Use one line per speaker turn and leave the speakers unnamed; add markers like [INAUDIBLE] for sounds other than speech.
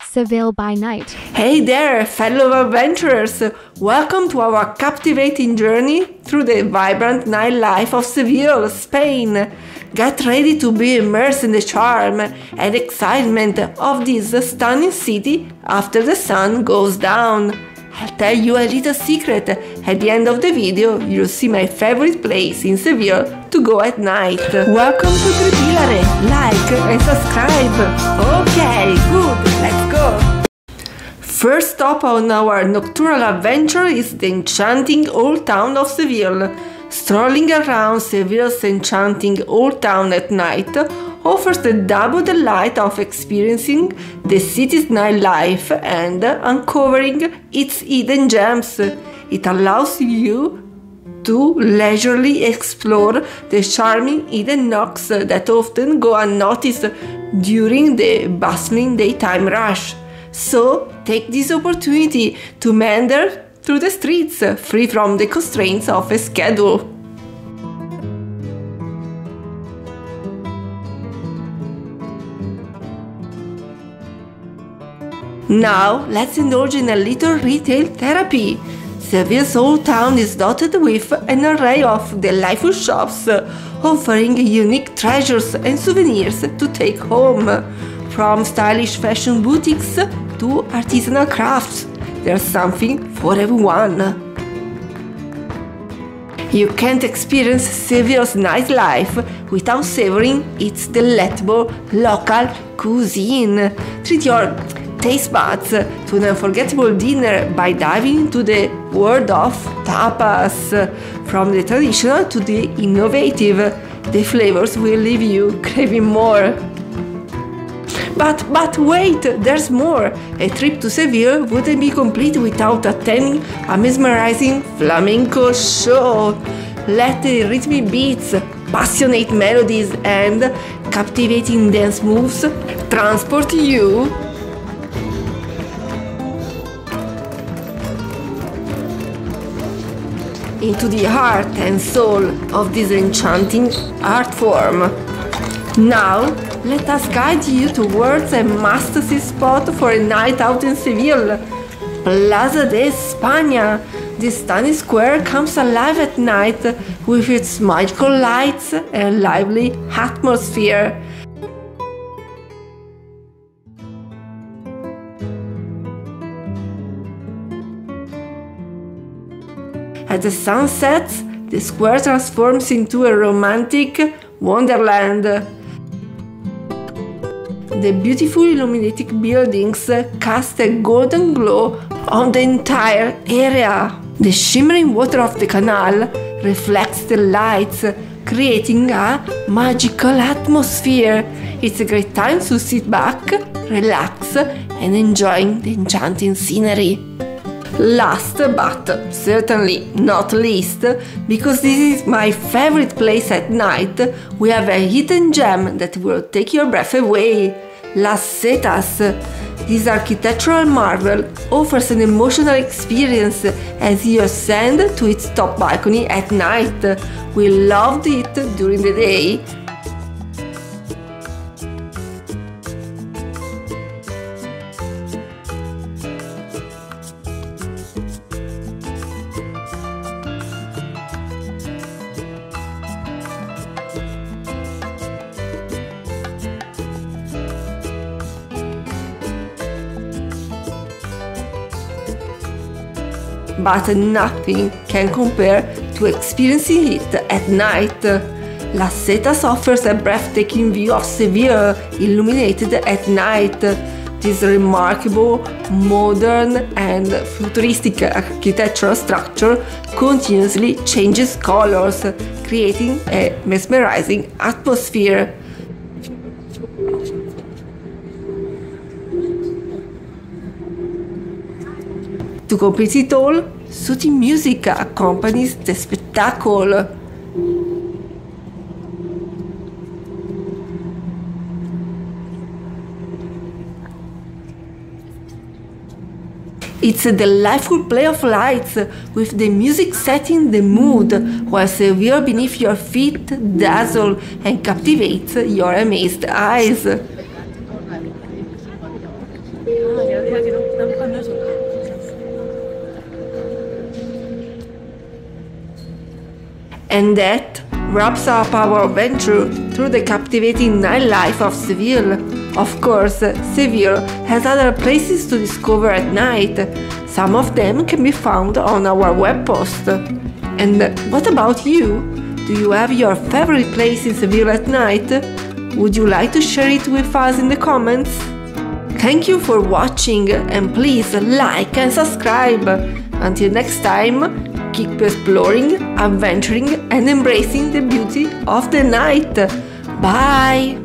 Seville by night.
Hey there, fellow adventurers! Welcome to our captivating journey through the vibrant nightlife of Seville, Spain. Get ready to be immersed in the charm and excitement of this stunning city after the sun goes down. I'll tell you a little secret. At the end of the video, you'll see my favorite place in Seville to go at night. Welcome to Tripilare. Like and subscribe. Okay, good. Let's go. First stop on our nocturnal adventure is the enchanting old town of Seville. Strolling around Seville's enchanting old town at night offers the double delight of experiencing the city's nightlife and uncovering its hidden gems. It allows you to leisurely explore the charming hidden nooks that often go unnoticed during the bustling daytime rush. So take this opportunity to meander through the streets, free from the constraints of a schedule. Now, let's indulge in a little retail therapy. Seville's old town is dotted with an array of delightful shops, offering unique treasures and souvenirs to take home. From stylish fashion boutiques to artisanal crafts, there's something for everyone. You can't experience Seville's nightlife without savoring its delectable local cuisine. Treat your taste buds to an unforgettable dinner by diving into the world of tapas. From the traditional to the innovative, the flavors will leave you [LAUGHS] craving more. But, but wait, there's more! A trip to Seville wouldn't be complete without attending a mesmerizing flamenco show. Let the rhythmic beats, passionate melodies, and captivating dance moves transport you into the heart and soul of this enchanting art form. Now, let us guide you towards a must-see spot for a night out in Seville. Plaza de España. This stunning square comes alive at night with its magical lights and lively atmosphere. As the sun sets, the square transforms into a romantic wonderland. The beautiful illuminated buildings cast a golden glow on the entire area. The shimmering water of the canal reflects the lights, creating a magical atmosphere. It's a great time to sit back, relax, and enjoy the enchanting scenery. Last but certainly not least, because this is my favorite place at night, we have a hidden gem that will take your breath away. Las Setas. This architectural marvel offers an emotional experience as you ascend to its top balcony at night. We loved it during the day, but nothing can compare to experiencing it at night. Las Setas offers a breathtaking view of Seville illuminated at night. This remarkable, modern, and futuristic architectural structure continuously changes colors, creating a mesmerizing atmosphere. To complete it all, soothing music accompanies the spectacle. It's a delightful play of lights, with the music setting the mood, while the view beneath your feet dazzle and captivates your amazed eyes. And that wraps up our adventure through the captivating nightlife of Seville. Of course, Seville has other places to discover at night. Some of them can be found on our web post. And what about you? Do you have your favorite place in Seville at night? Would you like to share it with us in the comments? Thank you for watching and please like and subscribe. Until next time, keep exploring, adventuring, and embracing the beauty of the night. Bye!